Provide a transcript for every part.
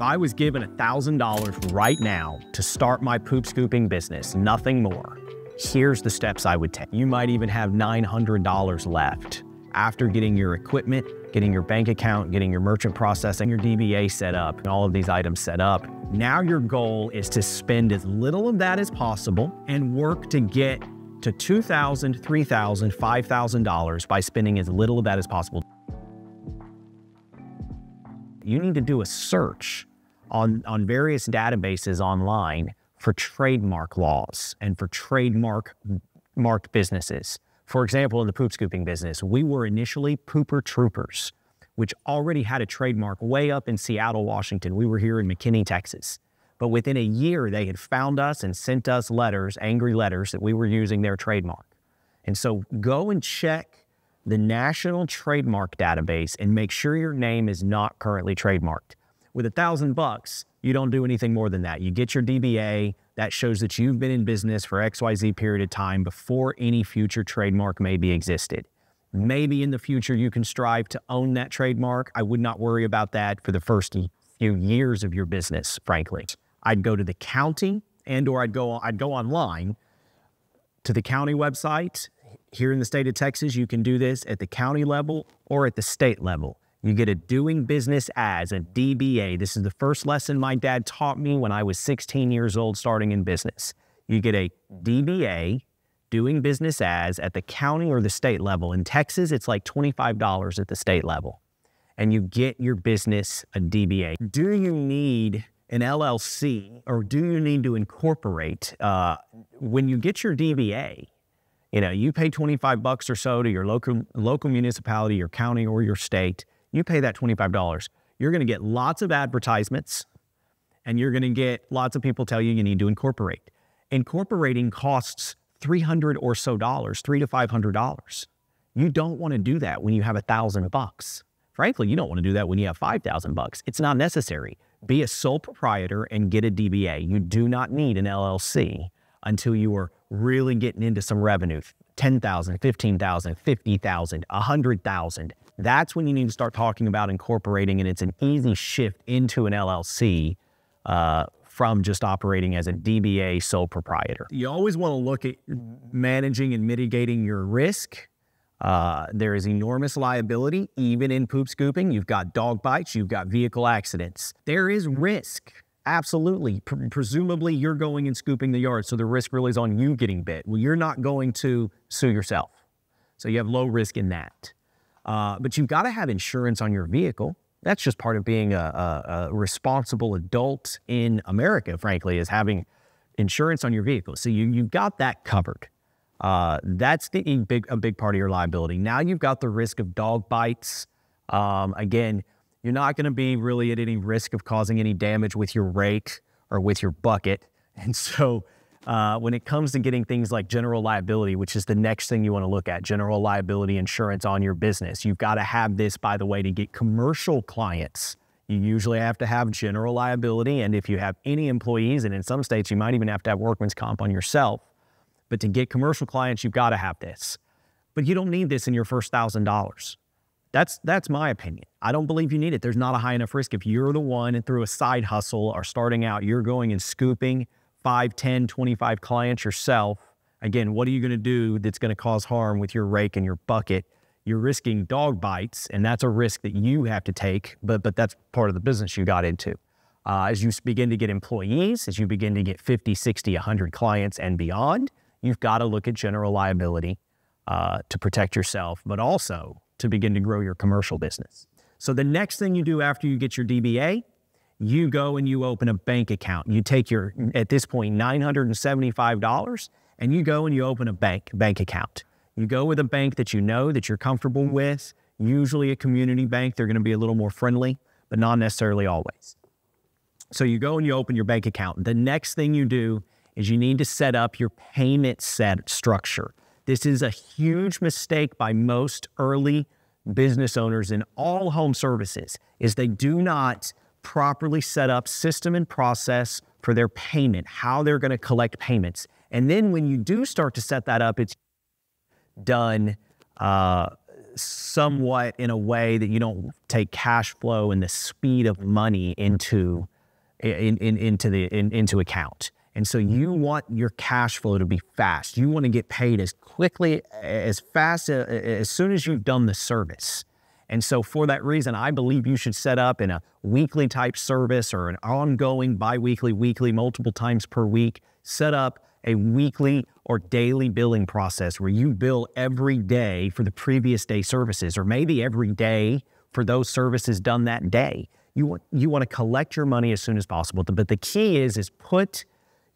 If I was given $1,000 right now to start my poop scooping business, nothing more, here's the steps I would take. You might even have $900 left after getting your equipment, getting your bank account, getting your merchant processing, your DBA set up, and all of these items set up. Now your goal is to spend as little of that as possible and work to get to $2,000, $3,000, $5,000 by spending as little of that as possible you need to do a search on, on various databases online for trademark laws and for trademark marked businesses. For example, in the poop scooping business, we were initially Pooper Troopers, which already had a trademark way up in Seattle, Washington. We were here in McKinney, Texas. But within a year, they had found us and sent us letters, angry letters, that we were using their trademark. And so go and check the National Trademark Database and make sure your name is not currently trademarked. With a thousand bucks, you don't do anything more than that. You get your DBA, that shows that you've been in business for XYZ period of time before any future trademark may be existed. Maybe in the future you can strive to own that trademark. I would not worry about that for the first few years of your business, frankly. I'd go to the county and or I'd go I'd go online to the county website here in the state of Texas, you can do this at the county level or at the state level. You get a doing business as a DBA. This is the first lesson my dad taught me when I was 16 years old starting in business. You get a DBA, doing business as, at the county or the state level. In Texas, it's like $25 at the state level. And you get your business a DBA. Do you need an LLC or do you need to incorporate? Uh, when you get your DBA, you know, you pay 25 bucks or so to your local local municipality, your county, or your state. You pay that $25. You're going to get lots of advertisements and you're going to get lots of people tell you you need to incorporate. Incorporating costs 300 or so dollars, three to $500. You don't want to do that when you have a thousand bucks. Frankly, you don't want to do that when you have 5,000 bucks. It's not necessary. Be a sole proprietor and get a DBA. You do not need an LLC until you are really getting into some revenue 10,000, 15,000, 50,000, 100,000. That's when you need to start talking about incorporating, and it's an easy shift into an LLC uh, from just operating as a DBA sole proprietor. You always want to look at managing and mitigating your risk. Uh, there is enormous liability, even in poop scooping. You've got dog bites, you've got vehicle accidents. There is risk. Absolutely. P- presumably, you're going and scooping the yard, so the risk really is on you getting bit. Well, you're not going to sue yourself. So you have low risk in that. Uh, but you've got to have insurance on your vehicle. That's just part of being a, a, a, responsible adult in America, frankly, is having insurance on your vehicle. So you, you've got that covered. Uh, that's the big, a big part of your liability. Now you've got the risk of dog bites. Um, again, you're not going to be really at any risk of causing any damage with your rake or with your bucket. And so, uh, when it comes to getting things like general liability, which is the next thing you want to look at, general liability insurance on your business, you've got to have this, by the way, to get commercial clients. You usually have to have general liability. And if you have any employees, and in some states, you might even have to have workman's comp on yourself. But to get commercial clients, you've got to have this. But you don't need this in your first thousand dollars. That's that's my opinion. I don't believe you need it. There's not a high enough risk. If you're the one and through a side hustle or starting out, you're going and scooping 5, 10, 25 clients yourself. Again, what are you going to do that's going to cause harm with your rake and your bucket? You're risking dog bites, and that's a risk that you have to take, but, but that's part of the business you got into. Uh, as you begin to get employees, as you begin to get 50, 60, 100 clients and beyond, you've got to look at general liability uh, to protect yourself, but also to begin to grow your commercial business. So the next thing you do after you get your DBA, you go and you open a bank account. You take your, at this point, $975 and you go and you open a bank, bank account. You go with a bank that you know, that you're comfortable with, usually a community bank. They're going to be a little more friendly, but not necessarily always. So you go and you open your bank account. The next thing you do is you need to set up your payment set structure. This is a huge mistake by most early business owners in all home services is they do not properly set up system and process for their payment, how they're going to collect payments. And then when you do start to set that up, it's done uh, somewhat in a way that you don't take cash flow and the speed of money into in, in, into the in, into account. And so you want your cash flow to be fast. You want to get paid as quickly, as fast, as soon as you've done the service. And so for that reason, I believe you should set up in a weekly type service or an ongoing, biweekly, weekly, multiple times per week, set up a weekly or daily billing process where you bill every day for the previous day services, or maybe every day for those services done that day. You want, you want to collect your money as soon as possible. But the key is, is put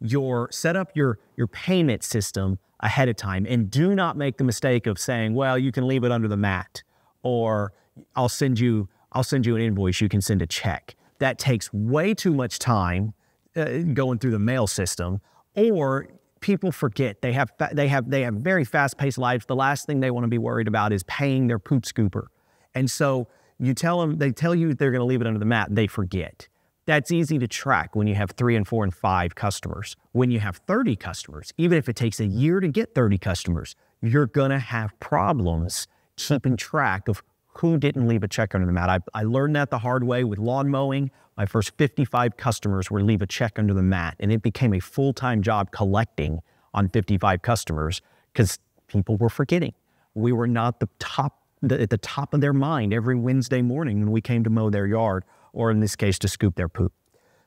your, set up your, your payment system ahead of time and do not make the mistake of saying, well, you can leave it under the mat or I'll send you, I'll send you an invoice. You can send a check. That takes way too much time uh, going through the mail system or people forget they have they have they have very fast-paced lives. The last thing they want to be worried about is paying their poop scooper, and so you tell them they tell you they're going to leave it under the mat. They forget. That's easy to track when you have three and four and five customers. When you have 30 customers, even if it takes a year to get 30 customers, you're going to have problems keeping track of who didn't leave a check under the mat. I, I learned that the hard way with lawn mowing. My first 55 customers were leave a check under the mat, and it became a full time job collecting on 55 customers because people were forgetting. We were not the top the, at the top of their mind every Wednesday morning when we came to mow their yard, or in this case, to scoop their poop.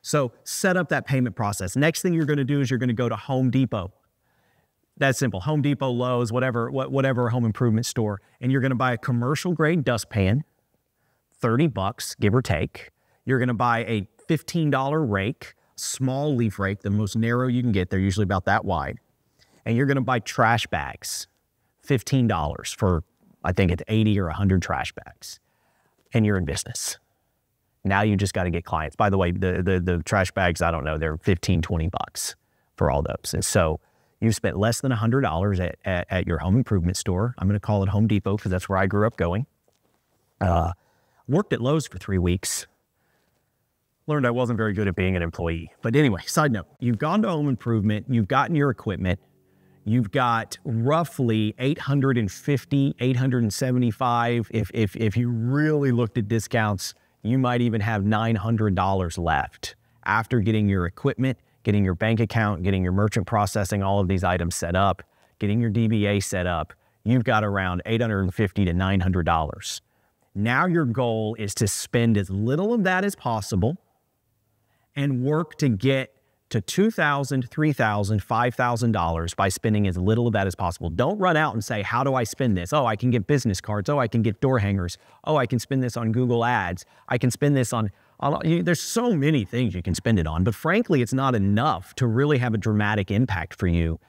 So set up that payment process. Next thing you're going to do is you're going to go to Home Depot. That's simple. Home Depot, Lowe's, whatever, whatever home improvement store, and you're going to buy a commercial grade dustpan, 30 bucks, give or take. You're going to buy a $15 rake, small leaf rake, the most narrow you can get. They're usually about that wide. And you're going to buy trash bags, $15 for, I think it's 80 or 100 trash bags. And you're in business. Now you just got to get clients. By the way, the, the, the trash bags, I don't know, they're 15, 20 bucks for all those. And so you've spent less than $100 at, at, at your home improvement store. I'm going to call it Home Depot because that's where I grew up going. Uh, worked at Lowe's for three weeks learned I wasn't very good at being an employee. But anyway, side note, you've gone to home improvement, you've gotten your equipment, you've got roughly 850, 875. If, if, if you really looked at discounts, you might even have $900 left after getting your equipment, getting your bank account, getting your merchant processing, all of these items set up, getting your DBA set up. You've got around 850 to $900. Now your goal is to spend as little of that as possible and work to get to $2,000, $3,000, $5,000 by spending as little of that as possible. Don't run out and say, How do I spend this? Oh, I can get business cards. Oh, I can get door hangers. Oh, I can spend this on Google Ads. I can spend this on. There's so many things you can spend it on, but frankly, it's not enough to really have a dramatic impact for you.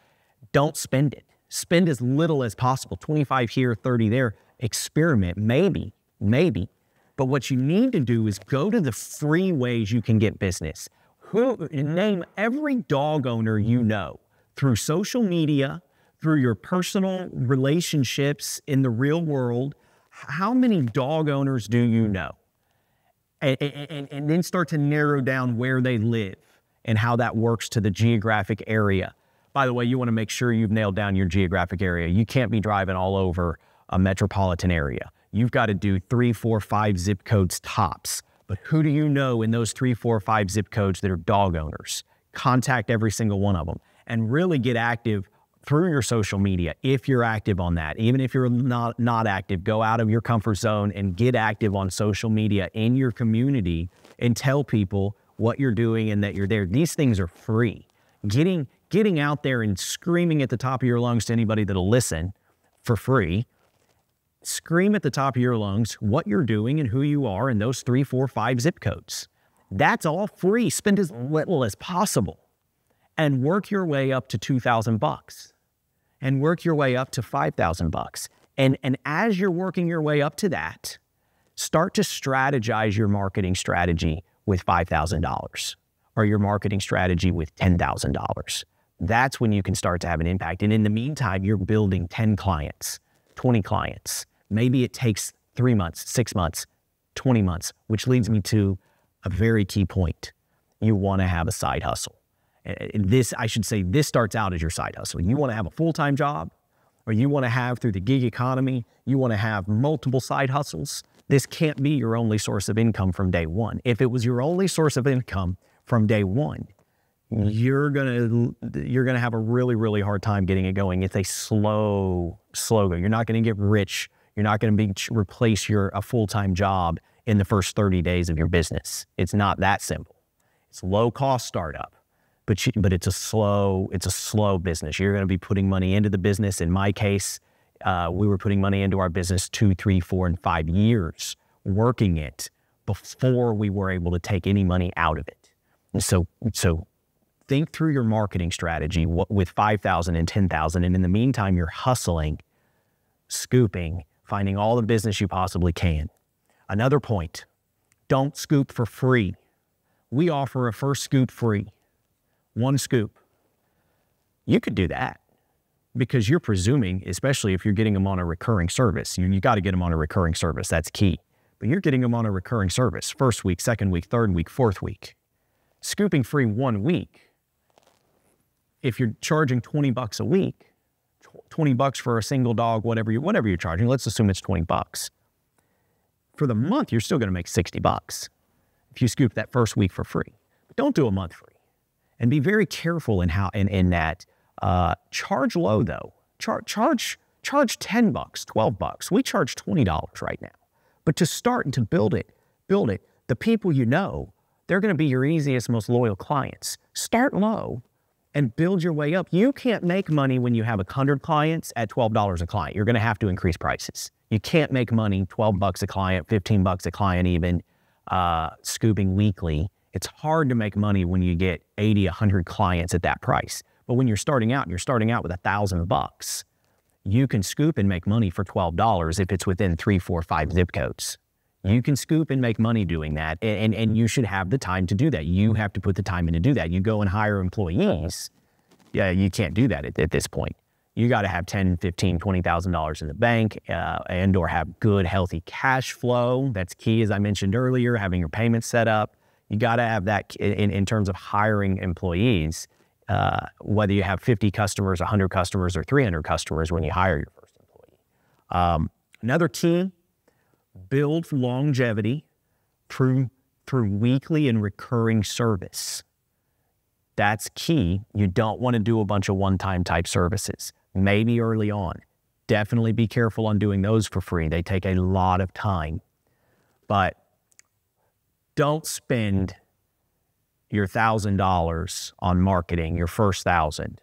Don't spend it. Spend as little as possible 25 here, 30 there. Experiment, maybe, maybe but what you need to do is go to the free ways you can get business. Who, name every dog owner you know through social media, through your personal relationships in the real world. How many dog owners do you know? And, and, and then start to narrow down where they live and how that works to the geographic area. By the way, you want to make sure you've nailed down your geographic area. You can't be driving all over a metropolitan area you've got to do three, four, five zip codes tops. But who do you know in those three, four, five zip codes that are dog owners? Contact every single one of them and really get active through your social media if you're active on that. Even if you're not, not active, go out of your comfort zone and get active on social media in your community and tell people what you're doing and that you're there. These things are free. Getting, getting out there and screaming at the top of your lungs to anybody that'll listen for free scream at the top of your lungs what you're doing and who you are in those three, four, five zip codes. That's all free. Spend as little as possible and work your way up to 2000 bucks and work your way up to 5000 bucks. And, and as you're working your way up to that, start to strategize your marketing strategy with $5,000 or your marketing strategy with $10,000. That's when you can start to have an impact. And in the meantime, you're building 10 clients, 20 clients, Maybe it takes three months, six months, 20 months, which leads me to a very key point. You want to have a side hustle. And this, I should say, this starts out as your side hustle. You want to have a full time job, or you want to have through the gig economy, you want to have multiple side hustles, this can't be your only source of income from day one. If it was your only source of income from day one, you're gonna you're gonna have a really really hard time getting it going. It's a slow slow go. You're not gonna get rich. You're not gonna be replace your a full time job in the first 30 days of your business. It's not that simple. It's low cost startup, but but it's a slow it's a slow business. You're gonna be putting money into the business. In my case, uh, we were putting money into our business two, three, four, and five years working it before we were able to take any money out of it. And so so think through your marketing strategy with 5,000 and 10,000. And in the meantime, you're hustling, scooping, finding all the business you possibly can. Another point don't scoop for free. We offer a first scoop free, one scoop. You could do that because you're presuming, especially if you're getting them on a recurring service, you, you got to get them on a recurring service. That's key. But you're getting them on a recurring service first week, second week, third week, fourth week. Scooping free one week if you're charging 20 bucks a week, 20 bucks for a single dog, whatever you whatever you're charging, let's assume it's 20 bucks. For the month, you're still going to make 60 bucks if you scoop that first week for free. But don't do a month free. And be very careful in how in, in that. Uh, charge low though. Char- charge charge 10 bucks, 12 bucks. We charge $20 right now. But to start and to build it, build it, the people you know, they're going to be your easiest, most loyal clients. Start low and build your way up. You can't make money when you have 100 clients at $12 a client. You're going to have to increase prices. You can't make money 12 bucks a client, 15 bucks a client even, uh, scooping weekly. It's hard to make money when you get 80, 100 clients at that price. But when you're starting out and you're starting out with a thousand bucks, you can scoop and make money for $12 if it's within three, four, five zip codes. You can scoop and make money doing that. And, and you should have the time to do that. You have to put the time in to do that. You go and hire employees. Yeah, you can't do that at, at this point. You got to have 10, 15, $20,000 in the bank uh, and or have good, healthy cash flow. That's key, as I mentioned earlier, having your payments set up. You got to have that in, in terms of hiring employees, uh, whether you have 50 customers, 100 customers, or 300 customers when you hire your first employee. Um, another key build longevity through, through weekly and recurring service. That's key. You don't want to do a bunch of one time type services, maybe early on. Definitely be careful on doing those for free. They take a lot of time. But don't spend your $1,000 on marketing, your first 1000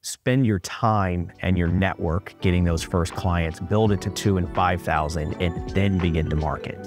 spend your time and your network getting those first clients, build it to two and 5,000, and then begin to market.